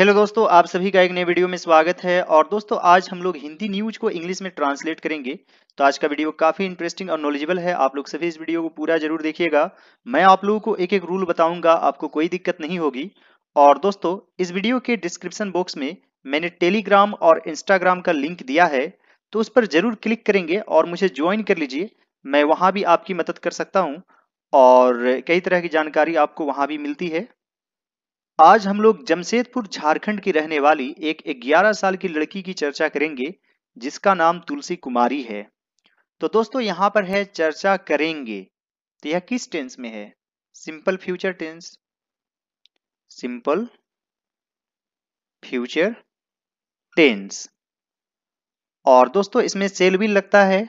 Hello दोस्तों, आप सभी का एक नए वीडियो में स्वागत है। और दोस्तों, आज हम लोग हिंदी न्यूज़ को इंग्लिश में ट्रांसलेट करेंगे। तो आज का वीडियो काफ़ी इंटरेस्टिंग और नॉलेजेबल है। आप लोग सभी इस वीडियो को पूरा ज़रूर देखिएगा। मैं आप लोगों को एक एक रूल बताऊँगा, आपको कोई दिक्कत नहीं होगी। और दोस्तों, इस वीडियो के डिस्क्रिप्शन बॉक्स में मैंने टेलीग्राम और इंस्टाग्राम का लिंक दिया है। तो उस पर ज़रूर क्लिक करेंगे और मुझे ज्वाइन कर लीजिए। मैं वहाँ भी आपकी मदद कर सकता हूँ। और कई तरह की जानकारी आपको वहाँ भी मिलती है। आज हम लोग जमशेदपुर, झारखंड की रहने वाली एक 11 साल की लड़की की चर्चा करेंगे, जिसका नाम तुलसी कुमारी है। तो दोस्तों, यहाँ पर है चर्चा करेंगे। तो यह किस टेंस में है? Simple future tense simple future tense और दोस्तों, इसमें सेल भी लगता है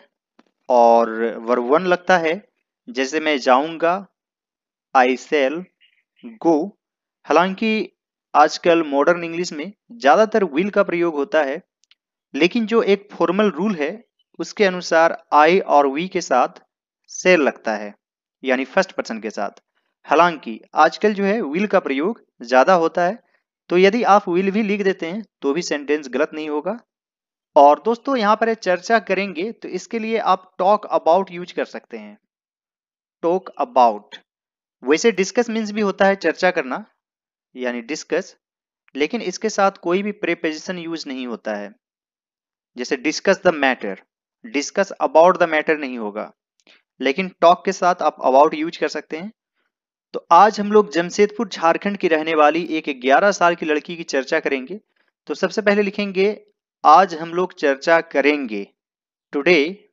और वर्वन लगता है। जैसे मैं जाऊँगा आई सेल गो हालाँकि आजकल मॉडर्न इंग्लिश में ज़्यादातर विल का प्रयोग होता है, लेकिन जो एक फॉर्मल रूल है, उसके अनुसार आई और वी के साथ सेल लगता है, यानी फ़र्स्ट पर्सन के साथ। हालाँकि आजकल जो है विल का प्रयोग ज़्यादा होता है तो यदि आप विल भी लिख देते हैं तो भी सेंटेंस गलत नहीं होगा। और दोस्तों, यहाँ पर चर्चा करेंगे तो इसके लिए आप टॉक अबाउट यूज़ कर सकते हैं। टॉक अबाउट वैसे डिस्कस मीन्स भी होता है चर्चा करना यानी डिस्कस लेकिन इसके साथ कोई भी प्रेपोजिशन यूज़ नहीं होता है। जैसे discuss the matter discuss about the matter नहीं होगा। लेकिन टॉक के साथ आप अबाउट यूज़ कर सकते हैं। तो आज हम लोग जमशेदपुर झारखंड की रहने वाली एक 11 साल की लड़की की चर्चा करेंगे। तो सबसे पहले लिखेंगे, आज हम लोग चर्चा करेंगे। टुडे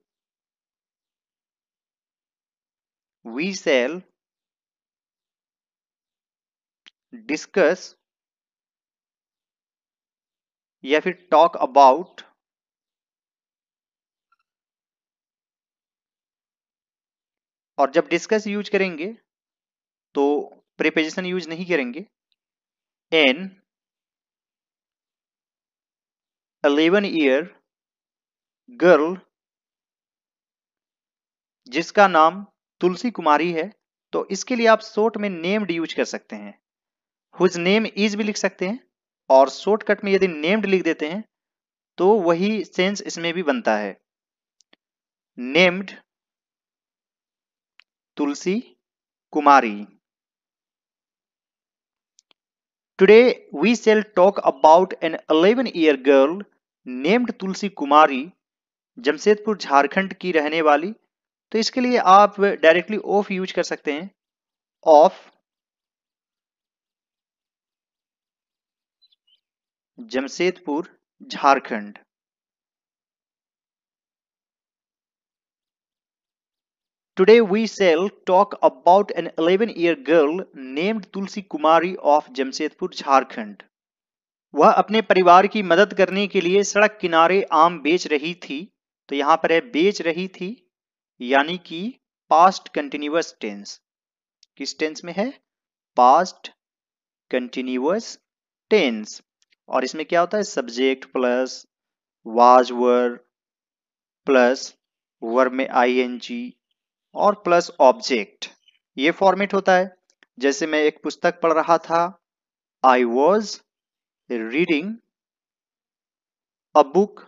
वी सेल डिस्कस या फिर टॉक अबाउट और जब डिस्कस यूज़ करेंगे तो प्रिपोजिशन यूज़ नहीं करेंगे। एन अलेवन ईयर गर्ल जिसका नाम तुलसी कुमारी है तो इसके लिए आप शॉर्ट में नेम्ड यूज़ कर सकते हैं। हुज नेम इज़ भी लिख सकते हैं, और शॉर्टकट में यदि नेम्ड लिख देते हैं तो वही सेंस इसमें भी बनता है। Named Tulsi Kumari. Today we shall talk about an 11 year girl named Tulsi Kumari, Jamshedpur, Jharkhand की रहने वाली। तो इसके लिए आप डायरेक्टली ऑफ़ यूज़ कर सकते हैं। Of Jamshedpur Jharkhand. Today we shall talk about an 11 year girl named Tulsi Kumari of Jamshedpur, Jharkhand. वह अपने परिवार की मदद करने के लिए सड़क किनारे आम बेच रही थी तो यहाँ पर है बेच रही थी यानी कि पास्ट कंटिन्यूअस टेंस किस टेंस में है? पास्ट कंटिन्यूअस टेंस और इसमें क्या होता है? Subject plus was were plus verb में आई एन जी और प्लस ऑब्जेक्ट ये फॉर्मेट होता है। जैसे मैं एक पुस्तक पढ़ रहा था I was reading a book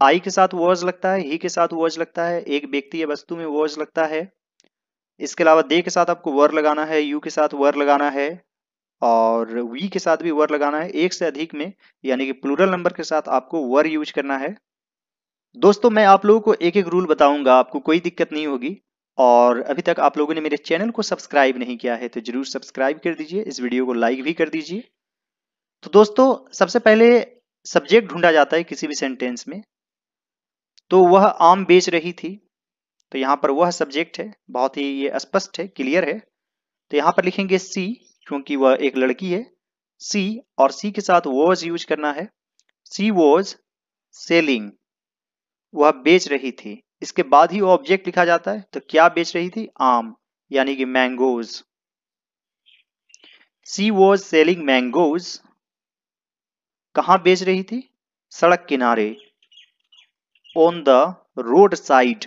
I के साथ वॉज़ लगता है ही के साथ वॉज़ लगता है, एक व्यक्ति या वस्तु में वॉज़ लगता है। इसके अलावा दे के साथ आपको वर लगाना है यू के साथ वर लगाना है। और वी के साथ भी वर लगाना है, एक से अधिक में, यानी कि प्लूरल नंबर के साथ आपको वर यूज़ करना है। दोस्तों, मैं आप लोगों को एक एक रूल बताऊँगा, आपको कोई दिक्कत नहीं होगी। और अभी तक आप लोगों ने मेरे चैनल को सब्सक्राइब नहीं किया है तो ज़रूर सब्सक्राइब कर दीजिए, इस वीडियो को लाइक भी कर दीजिए। तो दोस्तों, सबसे पहले सब्जेक्ट ढूंढा जाता है किसी भी सेंटेंस में। तो वह आम बेच रही थी। तो यहाँ पर वह सब्जेक्ट है, बहुत ही ये स्पष्ट है क्लियर है। तो यहाँ पर लिखेंगे सी क्योंकि वह एक लड़की है। सी और सी के साथ वॉज़ यूज़ करना है। सी वॉज़ सेलिंग वह बेच रही थी। इसके बाद ही ऑब्जेक्ट लिखा जाता है। तो क्या बेच रही थी? आम, यानी कि mangoes she was selling mangoes कहा बेच रही थी? सड़क किनारे। ऑन द रोड साइड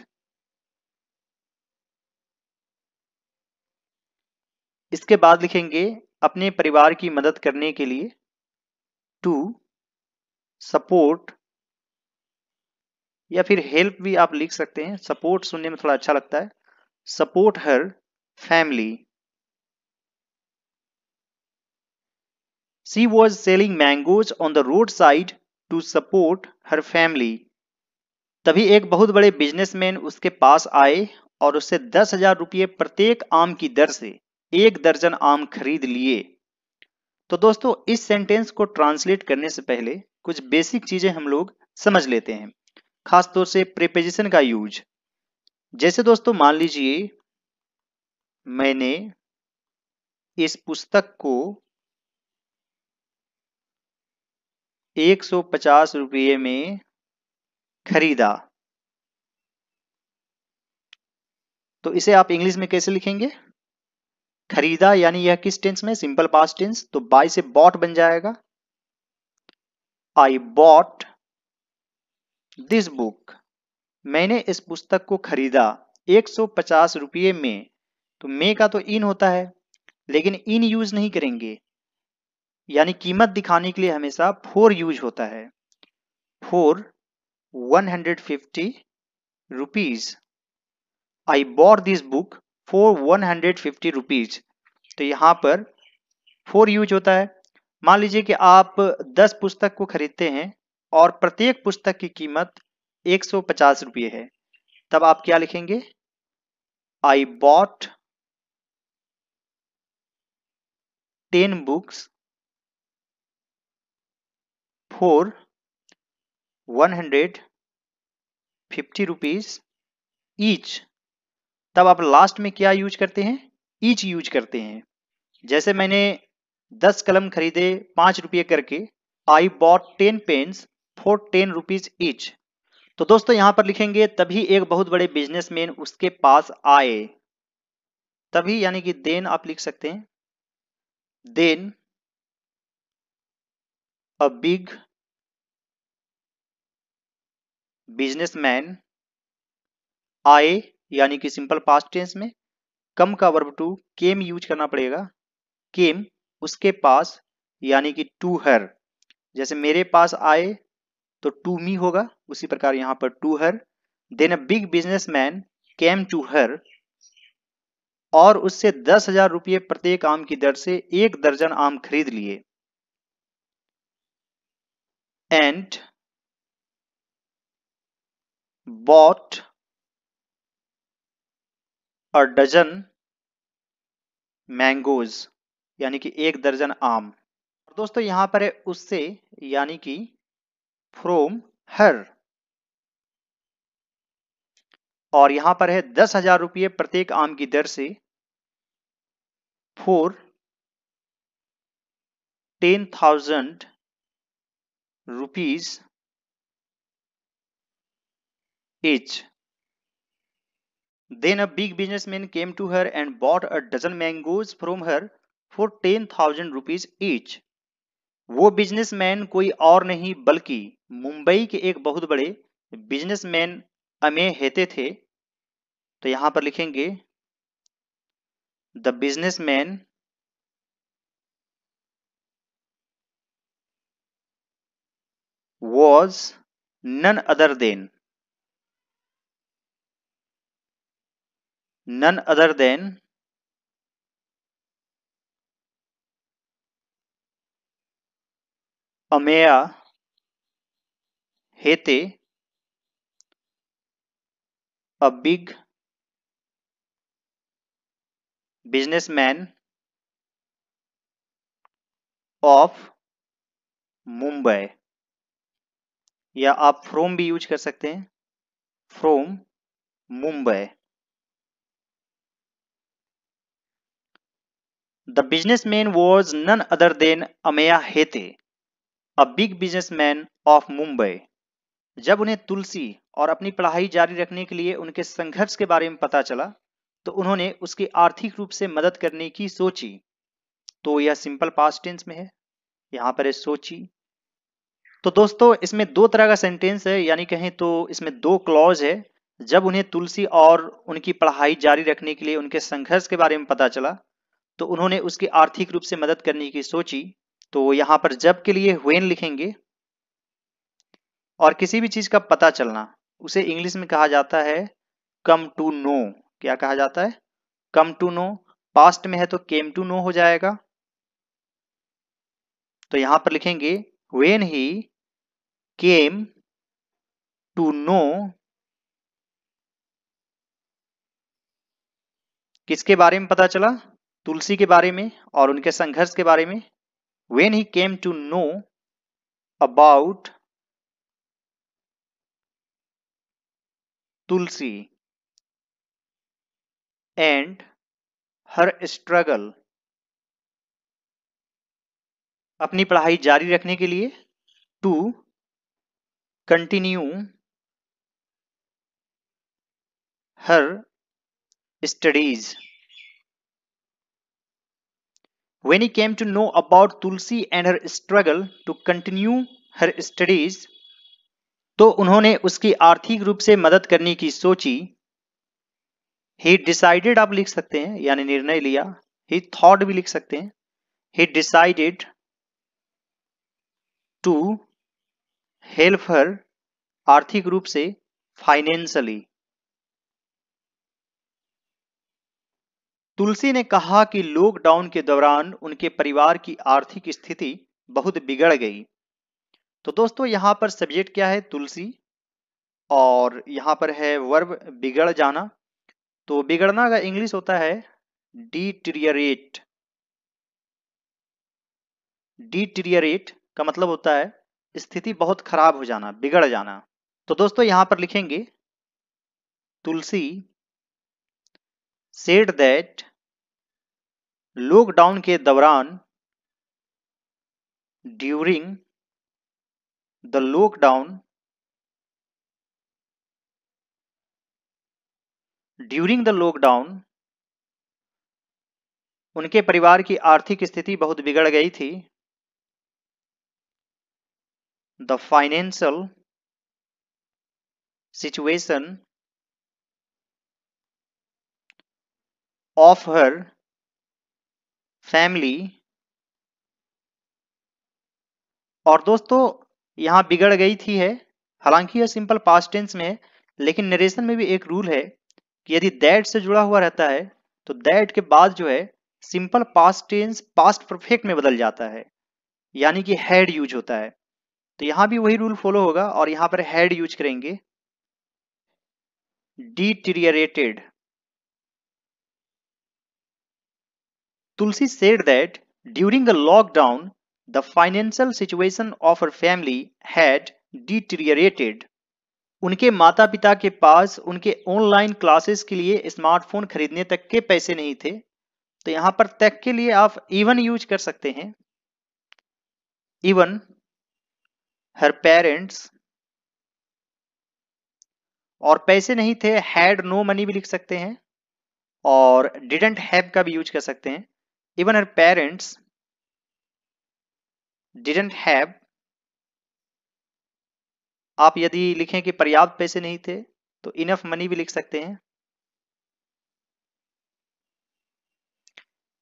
इसके बाद लिखेंगे अपने परिवार की मदद करने के लिए टू सपोर्ट या फिर हेल्प भी आप लिख सकते हैं। सपोर्ट सुनने में थोड़ा अच्छा लगता है। Support her family she was selling mangoes on the road side to support her family तभी एक बहुत बड़े बिजनेसमैन उसके पास आए और उससे दस हज़ार रुपये प्रत्येक आम की दर से एक दर्जन आम खरीद लिए। तो दोस्तों, इस सेंटेंस को ट्रांसलेट करने से पहले कुछ बेसिक चीज़ें हम लोग समझ लेते हैं, खासतौर से प्रिपेजिशन का यूज़ जैसे दोस्तों, मान लीजिए, मैंने इस पुस्तक को एक सौ पचास रुपये में खरीदा। तो इसे आप इंग्लिश में कैसे लिखेंगे? खरीदा, यानी यह किस टेंस में? सिंपल पास्ट टेंस तो बाय से बॉट बन जाएगा। आई बॉट दिस बुक मैंने इस पुस्तक को खरीदा 150 रुपये में। तो मे का तो इन होता है, लेकिन इन यूज़ नहीं करेंगे। यानी कीमत दिखाने के लिए हमेशा फोर यूज़ होता है। For one hundred fifty rupees I bought this book for one hundred fifty rupees तो यहाँ पर फोर यूज़ होता है। मान लीजिए कि आप दस पुस्तक को खरीदते हैं और प्रत्येक पुस्तक की कीमत एक सौ पचास रुपये है। तब आप क्या लिखेंगे? I bought ten books for one hundred fifty rupees each तब आप लास्ट में क्या यूज़ करते हैं? ईच यूज़ करते हैं। जैसे मैंने दस कलम खरीदे, पाँच रुपये करके I bought ten pens for ten rupees each तो दोस्तों, यहाँ पर लिखेंगे, तभी एक बहुत बड़े बिजनेसमैन उसके पास आए। तभी यानी कि देन आप लिख सकते हैं। देन अ बिग बिजनेसमैन आए। यानी कि सिंपल पास्ट टेंस में, कम का वर्ब टू केम यूज़ करना पड़ेगा। केम उसके पास, यानी कि टू हर जैसे मेरे पास आए तो टू मी होगा, उसी प्रकार यहाँ पर to her then a big business man came to her और उससे दस हज़ार रुपये प्रत्येक आम की दर से एक दर्जन आम खरीद लिए। एंड बॉट और डजन मैंगोज यानी कि एक दर्जन आम। दोस्तों, यहाँ पर है उससे, यानी कि फ्रोम हर और यहाँ पर है दस हज़ार रुपये प्रत्येक आम की दर से for ten thousand rupees each Then a big businessman came to her and bought a dozen mangoes from her for ten thousand rupees each. वो बिजनेसमैन कोई और नहीं बल्कि मुंबई के एक बहुत बड़े बिजनेसमैन अमे हेते थे तो यहाँ पर लिखेंगे the businessman was none other than none other than Amaya Hete, a big businessman of Mumbai या आप फ्रोम भी यूज़ कर सकते हैं from Mumbai The businessman was none other than Ameya Hete, a big businessman of Mumbai. जब उन्हें तुलसी और अपनी पढ़ाई जारी रखने के लिए उनके संघर्ष के बारे में पता चला तो उन्होंने उसकी आर्थिक रूप से मदद करने की सोची। तो यह सिंपल पास्ट टेंस में है। यहाँ पर है सोची। तो दोस्तों इसमें दो तरह का सेंटेंस है यानी कहें तो इसमें दो क्लॉज है। जब उन्हें तुलसी और उनकी पढ़ाई जारी रखने के लिए उनके संघर्ष के बारे में पता चला तो उन्होंने उसकी आर्थिक रूप से मदद करने की सोची। तो यहाँ पर जब के लिए वेन लिखेंगे और किसी भी चीज़ का पता चलना, उसे इंग्लिश में कहा जाता है कम टू नो। क्या कहा जाता है? Come to know. पास्ट में है तो केम टू नो हो जाएगा। तो यहाँ पर लिखेंगे when he came to know. किसके बारे में पता चला? तुलसी के बारे में और उनके संघर्ष के बारे में when he came to know about Tulsi and her struggle अपनी पढ़ाई जारी रखने के लिए to continue her studies. When he came to know about Tulsi and her struggle to continue her studies, तो उन्होंने उसकी आर्थिक रूप से मदद करने की सोची। ही डिसाइडेड आप लिख सकते हैं यानी निर्णय लिया। ही थॉट भी लिख सकते हैं। He decided to help her आर्थिक रूप से फाइनेंशियली तुलसी ने कहा कि लॉकडाउन के दौरान उनके परिवार की आर्थिक स्थिति बहुत बिगड़ गई। तो दोस्तों, यहाँ पर सब्जेक्ट क्या है? तुलसी। और यहाँ पर है वर्ब बिगड़ जाना। तो बिगड़ना का इंग्लिश होता है डिटीरियरेट डिटीरियरेट का मतलब होता है स्थिति बहुत खराब हो जाना, बिगड़ जाना। तो दोस्तों, यहाँ पर लिखेंगे तुलसी सेड दैट लॉकडाउन के दौरान during the lockdown during the lockdown उनके परिवार की आर्थिक स्थिति बहुत बिगड़ गई थी। The financial situation of her family. और दोस्तों, यहाँ बिगड़ गई थी है। हालाँकि यह सिंपल पास्ट टेंस में है, लेकिन नरेशन में भी एक रूल है कि यदि दैट से जुड़ा हुआ रहता है तो दैट के बाद जो है simple past tense past perfect में बदल जाता है। यानी कि हैड यूज़ होता है। तो यहाँ भी वही रूल फॉलो होगा और यहाँ पर हैड यूज़ करेंगे। Deteriorated Tulsi said that during the lockdown, the financial situation of her family had deteriorated. उनके माता पिता के पास उनके ऑनलाइन क्लासेस के लिए स्मार्टफ़ोन खरीदने तक के पैसे नहीं थे। तो यहाँ पर तक के लिए आप इवन यूज़ कर सकते हैं। इवन हर पेरेंट्स और पैसे नहीं थे हैड नो मनी भी लिख सकते हैं और डिडेंट हैव का भी यूज़ कर सकते हैं। even her parents didn't have, आप यदि लिखें कि पर्याप्त पैसे नहीं थे तो इनफ मनी भी लिख सकते हैं।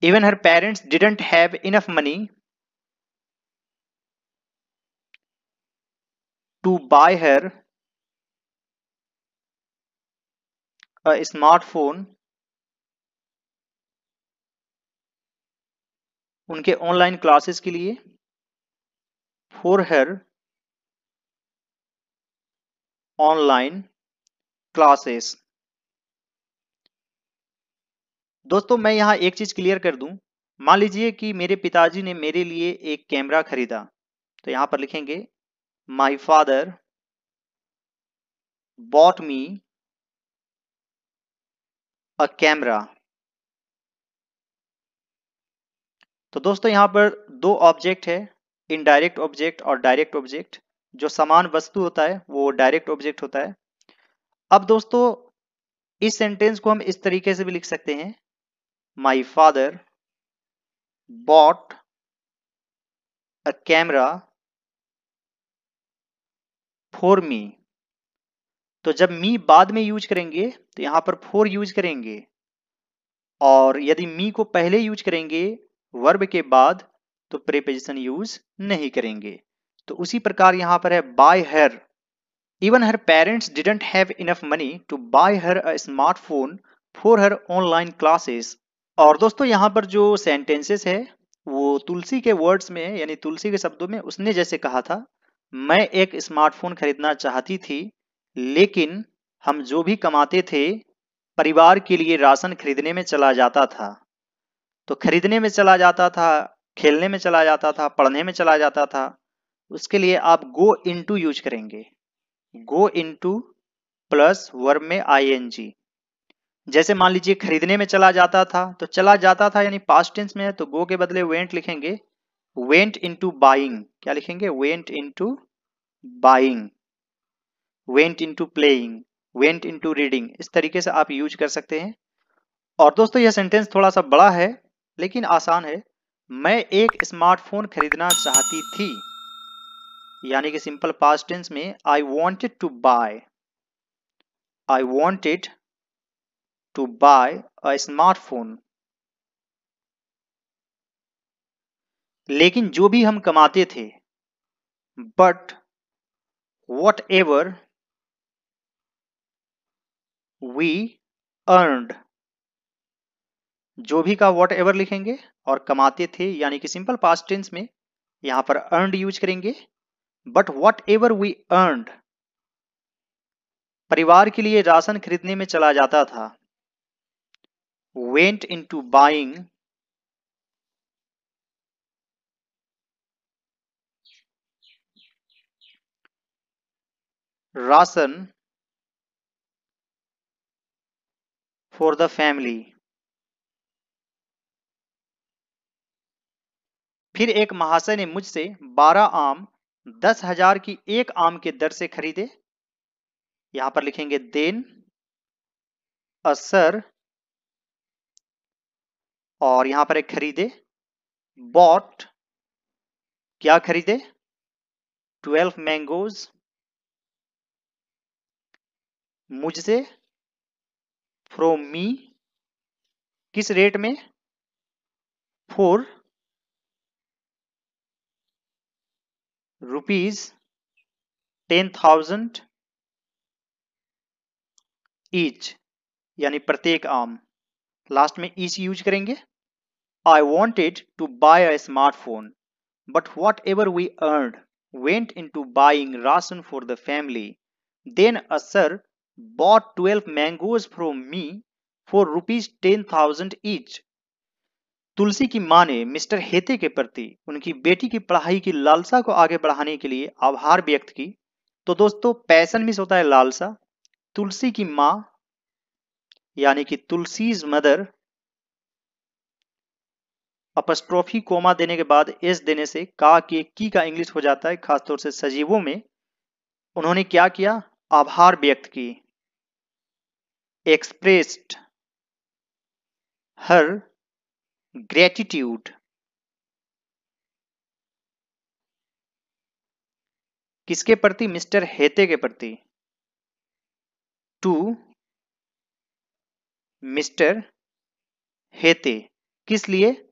Even her parents didn't have enough money to buy her smartphone उनके ऑनलाइन क्लासेस के लिए फॉर हर ऑनलाइन क्लासेस दोस्तों, मैं यहाँ एक चीज़ क्लियर कर दूँ। मान लीजिए कि मेरे पिताजी ने मेरे लिए एक कैमरा खरीदा। तो यहाँ पर लिखेंगे my father bought me a camera तो दोस्तों, यहाँ पर दो ऑब्जेक्ट है इनडायरेक्ट ऑब्जेक्ट और डायरेक्ट ऑब्जेक्ट जो समान वस्तु होता है, वो डायरेक्ट ऑब्जेक्ट होता है। अब दोस्तों, इस सेंटेंस को हम इस तरीके से भी लिख सकते हैं। My father bought a camera for me तो जब मी बाद में यूज़ करेंगे तो यहाँ पर फोर यूज़ करेंगे। और यदि मी को पहले यूज़ करेंगे वर्ब के बाद तो प्रेपोजिशन यूज़ नहीं करेंगे। तो उसी प्रकार यहाँ पर है buy her even her parents didn't have enough money to buy her a smartphone for her online classes और दोस्तों यहाँ पर जो सेंटेंसेस है, वो तुलसी के वर्ड्स में, यानी तुलसी के शब्दों में उसने जैसे कहा था, मैं एक स्मार्टफ़ोन खरीदना चाहती थी, लेकिन हम जो भी कमाते थे, परिवार के लिए राशन खरीदने में चला जाता था। तो खरीदने में चला जाता था, खेलने में चला जाता था, पढ़ने में चला जाता था, उसके लिए आप गो इनटू यूज़ करेंगे। गो इनटू प्लस वर्ब में आईएनजी जैसे मान लीजिए खरीदने में चला जाता था तो चला जाता था यानी पास्ट टेंस में है तो गो के बदले वेंट लिखेंगे। वेंट इनटू बाइंग क्या लिखेंगे? Went into buying went into playing went into reading इस तरीके से आप यूज़ कर सकते हैं। और दोस्तों, यह सेंटेंस थोड़ा सा बड़ा है लेकिन आसान है। मैं एक स्मार्टफ़ोन खरीदना चाहती थी, यानी कि सिंपल पास्ट टेंस में I wanted to buy I wanted to buy a smartphone लेकिन जो भी हम कमाते थे but whatever we earned जो भी का वॉट एवर लिखेंगे और कमाते थे, यानी कि सिंपल पास्ट टेंस में, यहाँ पर अर्नड यूज़ करेंगे। But whatever we earned परिवार के लिए राशन खरीदने में चला जाता था। Went into buying ration for the family फिर एक महाशय ने मुझसे बारह आम, दस हज़ार की एक आम के दर से खरीदे। यहाँ पर लिखेंगे देन, असर, और यहाँ पर एक खरीदे बॉट क्या खरीदे? ट्वेल्व मैंगोज मुझसे फ्रॉम मी किस रेट में? For rupees ten thousand each यानी प्रत्येक आम। लास्ट में ईच यूज़ करेंगे। I wanted to buy a smartphone but whatever we earn went into buying ration for the family then a sir bought 12 mangoes from me for rupees 10,000 each. Tulsi की माँ ने mister हेते के प्रति उनकी बेटी की पढ़ाई की लालसा को आगे बढ़ाने के लिए आभार व्यक्त की। तो दोस्तों, पैसन मिस होता है लालसा। तुलसी की माँ, यानी कि तुलसीज मदर, अपस्ट्रोफी कोमा देने के बाद एस देने से का, के, की का इंग्लिश हो जाता है, खासतौर से सजीवों में, उन्होंने क्या किया? आभार व्यक्त की। एक्सप्रेस्ड। her gratitude. किसके प्रति? मिस्टर हेते के प्रति। टू, मिस्टर हेते। किस लिए?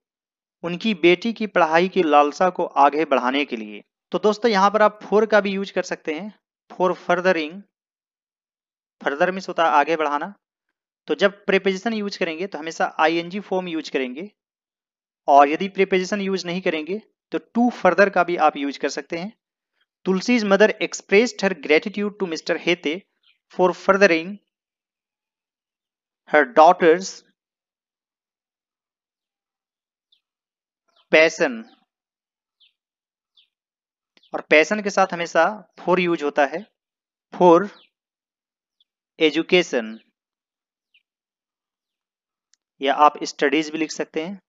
उनकी बेटी की पढ़ाई की लालसा को आगे बढ़ाने के लिए। तो दोस्तों, यहाँ पर आप फोर का भी यूज़ कर सकते हैं। फॉर फर्दरिंग फर्दर मिस होता है आगे बढ़ाना। तो जब प्रेपोजिशन यूज़ करेंगे तो हमेशा आईएनजी फॉर्म यूज़ करेंगे। और यदि प्रेपोजिशन यूज़ नहीं करेंगे तो टू फर्दर का भी आप यूज़ कर सकते हैं। Tulsi's mother expressed her gratitude to mister Hete for furthering her daughter's passion और पैसन के साथ हमेशा फोर यूज़ होता है। फोर एजुकेशन या आप स्टडीज़ भी लिख सकते हैं।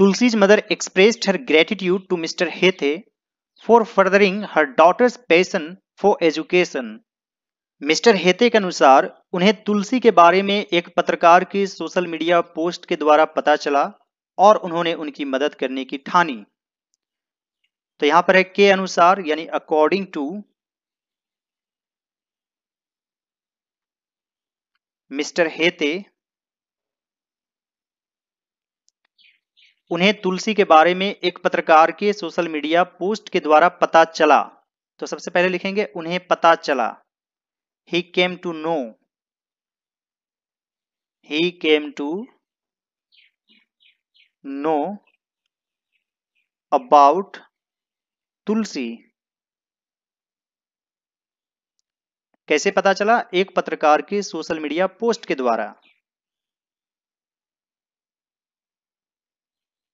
Tulsi's mother expressed her gratitude to mister Hete for furthering her daughter's passion for education mister Hete के अनुसार, उन्हें तुलसी के बारे में एक पत्रकार की सोशल मीडिया पोस्ट के द्वारा पता चला और उन्होंने उनकी मदद करने की ठानी। तो यहाँ पर है के अनुसार, यानी अकॉर्डिंग टू मिस्टर Hete उन्हें तुलसी के बारे में एक पत्रकार के सोशल मीडिया पोस्ट के द्वारा पता चला। तो सबसे पहले लिखेंगे, उन्हें पता चला। He came to know he came to know about Tulsi. कैसे पता चला? एक पत्रकार के सोशल मीडिया पोस्ट के द्वारा।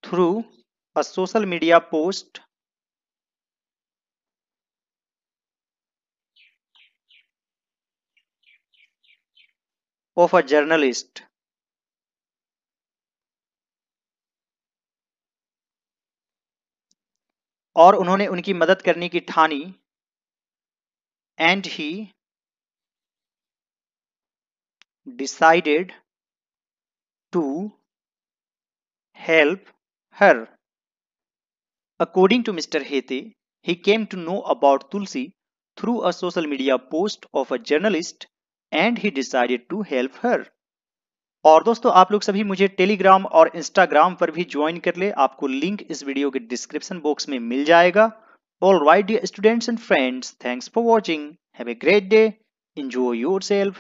Through a social media post of a journalist और उन्होंने उनकी मदद करने की ठानी। And he decided to help her according to mister Hete he came to know about Tulsi through a social media post of a journalist and he decided to help her और दोस्तों, आप लोग सभी मुझे टेलीग्राम और Instagram पर भी join कर ले। आपको लिंक इस वीडियो के डिस्क्रिप्शन बॉक्स में मिल जाएगा। All right dear students and friends thanks for watching have a great day enjoy yourself.